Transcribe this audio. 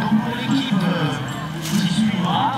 pour l'équipe qui euh, suivra.